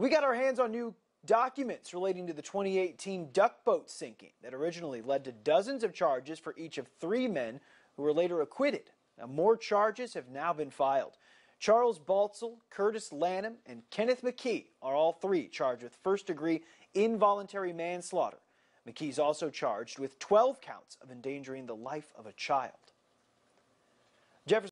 We got our hands on new documents relating to the 2018 duck boat sinking that originally led to dozens of charges for each of three men who were later acquitted. Now, more charges have now been filed. Charles Baltzell, Curtis Lanham, and Kenneth McKee are all three charged with first degree involuntary manslaughter. McKee's also charged with 12 counts of endangering the life of a child. Jefferson